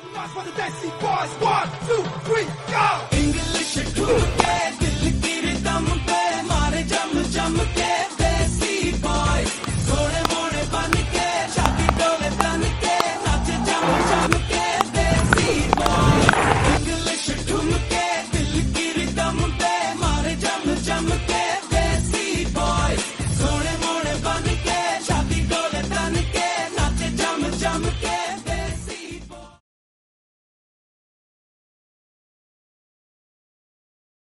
Some noise for the Desi boys. One, two, three, go! English and cool.